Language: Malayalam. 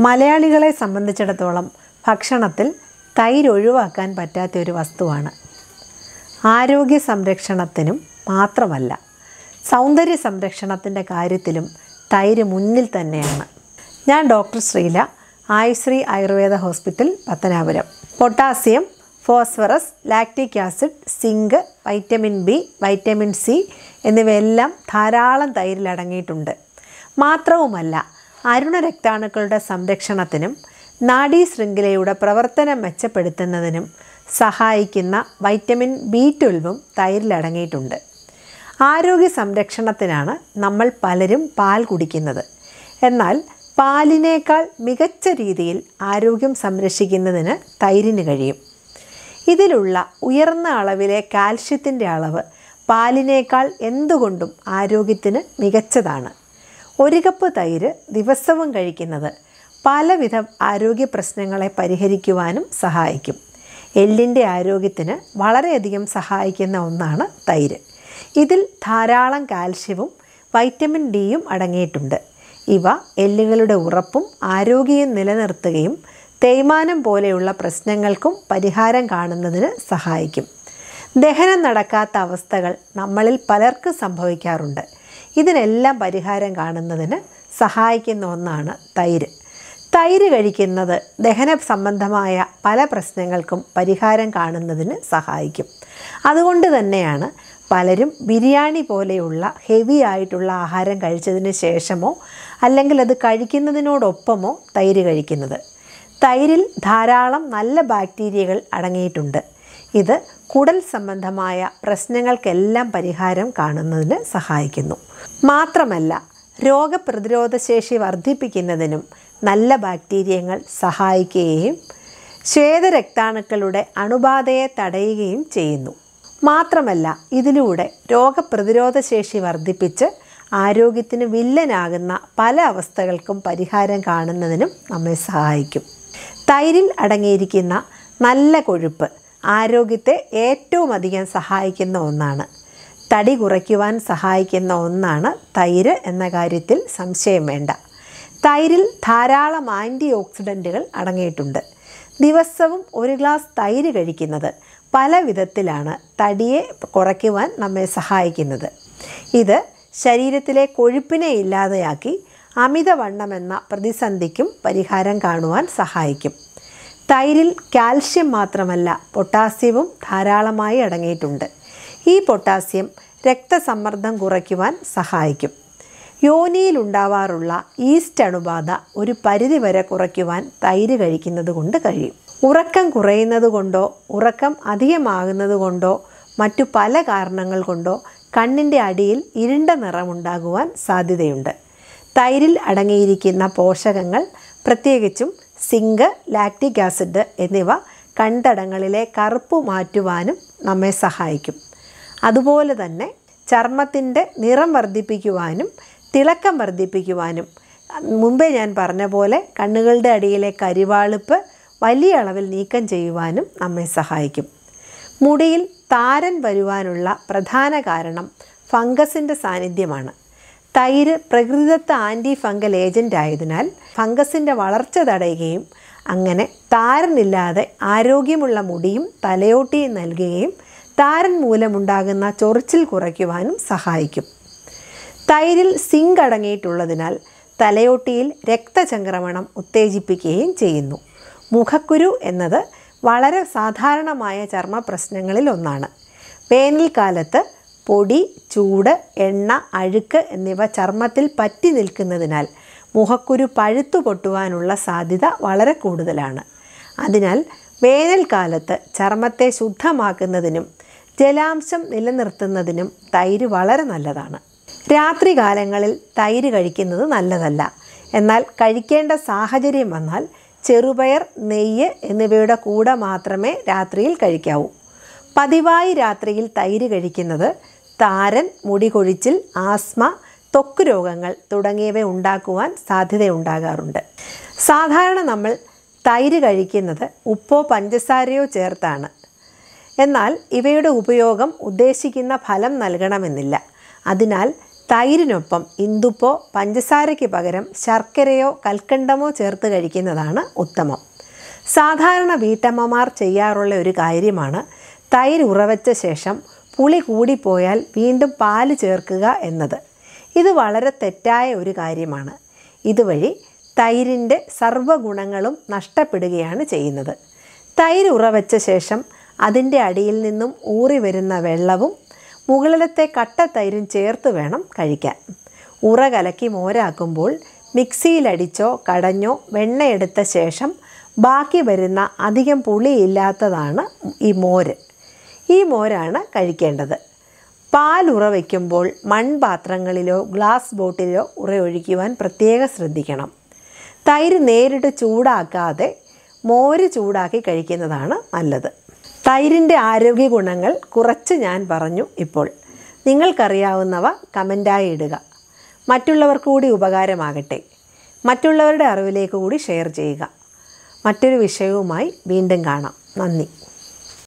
മലയാളികളെ സംബന്ധിച്ചിടത്തോളം ഭക്ഷണത്തിൽ തൈര് ഒഴിവാക്കാൻ പറ്റാത്ത ഒരു വസ്തുവാണ്. ആരോഗ്യ സംരക്ഷണത്തിനും മാത്രമല്ല സൗന്ദര്യ സംരക്ഷണത്തിന്റെ കാര്യത്തിലും തൈര് മുന്നിൽ തന്നെയാണ്. ഞാൻ doctor Sreela Ayushree Ayurveda hospital Pathanapuram. Potassium phosphorus lactic acid zinc vitamin B vitamin C എന്നിവയെല്ലാം ധാരാളം തൈരിൽ അടങ്ങിയിട്ടുണ്ട്. മാത്രവുമല്ല അരുണ രക്താണുക്കളുടെ സംരക്ഷണത്തിനും നാഡീശൃംഖലയുടെ പ്രവർത്തനം മെച്ചപ്പെടുത്തുന്നതിനും സഹായിക്കുന്ന വൈറ്റമിൻ ബി ട്വൽവും തൈരിലടങ്ങിയിട്ടുണ്ട്. ആരോഗ്യ സംരക്ഷണത്തിനാണ് നമ്മൾ പലരും പാൽ കുടിക്കുന്നത്. എന്നാൽ പാലിനേക്കാൾ മികച്ച രീതിയിൽ ആരോഗ്യം സംരക്ഷിക്കുന്നതിന് തൈരിന് കഴിയും. ഇതിലുള്ള ഉയർന്ന അളവിലെ കാൽഷ്യത്തിന്റെ അളവ് പാലിനേക്കാൾ എന്തുകൊണ്ടും ആരോഗ്യത്തിന് മികച്ചതാണ്. ഒരു കപ്പ് തൈര് ദിവസവും കഴിക്കുന്നത് പലവിധ ആരോഗ്യ പ്രശ്നങ്ങളെ പരിഹരിക്കുവാനും സഹായിക്കും. എല്ലിന്റെ ആരോഗ്യത്തിന് വളരെയധികം സഹായിക്കുന്ന ഒന്നാണ് തൈര്. ഇതിൽ ധാരാളം കാൽഷ്യവും വൈറ്റമിൻ ഡിയും അടങ്ങിയിട്ടുണ്ട്. ഇവ എല്ലുകളുടെ ഉറപ്പും ആരോഗ്യവും നിലനിർത്തുകയും തേയ്മാനം പോലെയുള്ള പ്രശ്നങ്ങൾക്കും പരിഹാരം കാണുന്നതിന് സഹായിക്കും. ദഹനം നടക്കാത്ത അവസ്ഥകൾ നമ്മളിൽ പലർക്കും സംഭവിക്കാറുണ്ട്. ഇതിനെല്ലാം പരിഹാരം കാണുന്നതിന് സഹായിക്കുന്ന ഒന്നാണ് തൈര്. തൈര് കഴിക്കുന്നത് ദഹന സംബന്ധമായ പല പ്രശ്നങ്ങൾക്കും പരിഹാരം കാണുന്നതിന് സഹായിക്കും. അതുകൊണ്ട് തന്നെയാണ് പലരും ബിരിയാണി പോലെയുള്ള ഹെവി ആയിട്ടുള്ള ആഹാരം കഴിച്ചതിന് ശേഷമോ അല്ലെങ്കിൽ അത് കഴിക്കുന്നതിനോടൊപ്പമോ തൈര് കഴിക്കുന്നത്. തൈരിൽ ധാരാളം നല്ല ബാക്ടീരിയകൾ അടങ്ങിയിട്ടുണ്ട്. ഇത് കുടൽ സംബന്ധമായ പ്രശ്നങ്ങൾക്കെല്ലാം പരിഹാരം കാണുന്നതിന് സഹായിക്കുന്നു. മാത്രമല്ല രോഗപ്രതിരോധ ശേഷി വർദ്ധിപ്പിക്കുന്നതിനും നല്ല ബാക്ടീരിയങ്ങൾ സഹായിക്കുകയും ശ്വേതരക്താണുക്കളുടെ അണുബാധയെ തടയുകയും ചെയ്യുന്നു. മാത്രമല്ല ഇതിലൂടെ രോഗപ്രതിരോധ ശേഷി വർദ്ധിപ്പിച്ച് ആരോഗ്യത്തിന് വില്ലനാകുന്ന പല അവസ്ഥകൾക്കും പരിഹാരം കാണുന്നതിനും നമ്മെ സഹായിക്കും. തൈരിൽ അടങ്ങിയിരിക്കുന്ന നല്ല കൊഴുപ്പ് ആരോഗ്യത്തെ ഏറ്റവും അധികം സഹായിക്കുന്ന ഒന്നാണ്. തടി കുറയ്ക്കുവാൻ സഹായിക്കുന്ന ഒന്നാണ് തൈര് എന്ന കാര്യത്തിൽ സംശയം വേണ്ട. തൈരിൽ ധാരാളം ആന്റി ഓക്സിഡന്റുകൾ അടങ്ങിയിട്ടുണ്ട്. ദിവസവും ഒരു ഗ്ലാസ് തൈര് കഴിക്കുന്നത് പല വിധത്തിലാണ് തടിയെ കുറയ്ക്കുവാൻ നമ്മെ സഹായിക്കുന്നത്. ഇത് ശരീരത്തിലെ കൊഴുപ്പിനെ ഇല്ലാതെയാക്കി അമിതവണ്ണമെന്ന പ്രതിസന്ധിക്കും പരിഹാരം കാണുവാൻ സഹായിക്കും. തൈരിൽ കാൽഷ്യം മാത്രമല്ല പൊട്ടാസ്യവും ധാരാളമായി അടങ്ങിയിട്ടുണ്ട്. ഈ പൊട്ടാസ്യം രക്തസമ്മർദ്ദം കുറയ്ക്കുവാൻ സഹായിക്കും. യോനിയിലുണ്ടാവാറുള്ള ഈസ്റ്റ് അണുബാധ ഒരു പരിധിവരെ കുറയ്ക്കുവാൻ തൈര് കഴിക്കുന്നത് കൊണ്ട് കഴിയും. ഉറക്കം കുറയുന്നത് കൊണ്ടോ ഉറക്കം അധികമാകുന്നത് കൊണ്ടോ മറ്റു പല കാരണങ്ങൾ കൊണ്ടോ കണ്ണിന്റെ അടിയിൽ ഇരുണ്ട നിറമുണ്ടാകുവാൻ സാധ്യതയുണ്ട്. തൈരിൽ അടങ്ങിയിരിക്കുന്ന പോഷകങ്ങൾ പ്രത്യേകിച്ചും സിങ്ക് ലാക്റ്റിക് ആസിഡ് എന്നിവ കണ്ടടങ്ങളിലെ കറുപ്പ് മാറ്റുവാനും നമ്മെ സഹായിക്കും. അതുപോലെ തന്നെ ചർമ്മത്തിന്റെ നിറം വർദ്ധിപ്പിക്കുവാനും തിളക്കം വർദ്ധിപ്പിക്കുവാനും. മുമ്പേ ഞാൻ പറഞ്ഞ പോലെ കണ്ണുകളുടെ അടിയിലെ കരിവാളിപ്പ് വലിയ അളവിൽ നീക്കം ചെയ്യുവാനും നമ്മെ സഹായിക്കും. മുടിയിൽ താരൻ വരുവാനുള്ള പ്രധാന കാരണം ഫംഗസിന്റെ സാന്നിധ്യമാണ്. തൈര് പ്രകൃതിദത്ത ആന്റി ഫംഗൽ ഏജന്റ് ആയതിനാൽ ഫംഗസിന്റെ വളർച്ച തടയുകയും അങ്ങനെ താരനില്ലാതെ ആരോഗ്യമുള്ള മുടിയും തലയോട്ടിയും നൽകുകയും താരൻ മൂലമുണ്ടാകുന്ന ചൊറിച്ചിൽ കുറയ്ക്കുവാനും സഹായിക്കും. തൈരിൽ സിങ്ക് അടങ്ങിയിട്ടുള്ളതിനാൽ തലയോട്ടിയിൽ രക്തചംക്രമണം ഉത്തേജിപ്പിക്കുകയും ചെയ്യുന്നു. മുഖക്കുരു എന്നത് വളരെ സാധാരണമായ ചർമ്മ പ്രശ്നങ്ങളിൽ ഒന്നാണ്. വേനൽക്കാലത്ത് പൊടി ചൂട് എണ്ണ അഴുക്ക് എന്നിവ ചർമ്മത്തിൽ പറ്റി നിൽക്കുന്നതിനാൽ മുഖക്കുരു പഴുത്തു പൊട്ടുവാനുള്ള സാധ്യത വളരെ കൂടുതലാണ്. അതിനാൽ വേനൽക്കാലത്ത് ചർമ്മത്തെ ശുദ്ധമാക്കുന്നതിനും ജലാംശം നിലനിർത്തുന്നതിനും തൈര് വളരെ നല്ലതാണ്. രാത്രികാലങ്ങളിൽ തൈര് കഴിക്കുന്നത് നല്ലതല്ല. എന്നാൽ കഴിക്കേണ്ട സാഹചര്യം വന്നാൽ ചെറുപയർ നെയ്യ് എന്നിവയുടെ കൂടെ മാത്രമേ രാത്രിയിൽ കഴിക്കാവൂ. പതിവായി രാത്രിയിൽ തൈര് കഴിക്കുന്നത് താരൻ മുടികൊഴിച്ചിൽ ആസ്മ ത്വക്ക് രോഗങ്ങൾ തുടങ്ങിയവ ഉണ്ടാക്കുവാൻ സാധ്യതയുണ്ടാകാറുണ്ട്. സാധാരണ നമ്മൾ തൈര് കഴിക്കുന്നത് ഉപ്പോ പഞ്ചസാരയോ ചേർത്താണ്. എന്നാൽ ഇവയുടെ ഉപയോഗം ഉദ്ദേശിക്കുന്ന ഫലം നൽകണമെന്നില്ല. അതിനാൽ തൈരിനൊപ്പം ഇന്ദുപ്പോ പഞ്ചസാരയ്ക്ക് പകരം ശർക്കരയോ കൽക്കണ്ടമോ ചേർത്ത് കഴിക്കുന്നതാണ് ഉത്തമം. സാധാരണ വീട്ടമ്മമാർ ചെയ്യാറുള്ള ഒരു കാര്യമാണ് തൈര് ഉറവച്ച ശേഷം പുളി കൂടിപ്പോയാൽ വീണ്ടും പാൽ ചേർക്കുക എന്നത്. ഇത് വളരെ തെറ്റായ ഒരു കാര്യമാണ്. ഇതുവഴി തൈരിന്റെ സർവഗുണങ്ങളും നഷ്ടപ്പെടുകയാണ് ചെയ്യുന്നത്. തൈര് ഉറവച്ച ശേഷം അതിന്റെ അടിയിൽ നിന്നും ഊറി വരുന്ന വെള്ളവും മുകളിലത്തെ കട്ട തൈരും ചേർത്ത് വേണം കഴിക്കാൻ. ഉറ കലക്കി മോരാക്കുമ്പോൾ മിക്സിയിലടിച്ചോ കടഞ്ഞോ വെണ്ണയെടുത്ത ശേഷം ബാക്കി വരുന്ന അധികം പുളിയില്ലാത്തതാണ് ഈ മോര്. ഈ മോരാണ് കഴിക്കേണ്ടത്. പാൽ ഉറ വയ്ക്കുമ്പോൾ മൺപാത്രങ്ങളിലോ ഗ്ലാസ് ബോട്ടിലോ ഉറ ഒഴിക്കുവാൻ പ്രത്യേകം ശ്രദ്ധിക്കണം. തൈര് നേരിട്ട് ചൂടാക്കാതെ മോര് ചൂടാക്കി കഴിക്കുന്നതാണ് നല്ലത്. തൈരിന്റെ ആരോഗ്യ ഗുണങ്ങൾ കുറച്ച് ഞാൻ പറഞ്ഞു ഇപ്പോൾ. നിങ്ങൾക്കറിയാവുന്നവ കമന്റായി ഇടുക. മറ്റുള്ളവർക്ക് കൂടി ഉപകാരമാകട്ടെ. മറ്റുള്ളവരുടെ അറിവിലേക്ക് കൂടി ഷെയർ ചെയ്യുക. മറ്റൊരു വിഷയവുമായി വീണ്ടും കാണാം. നന്ദി.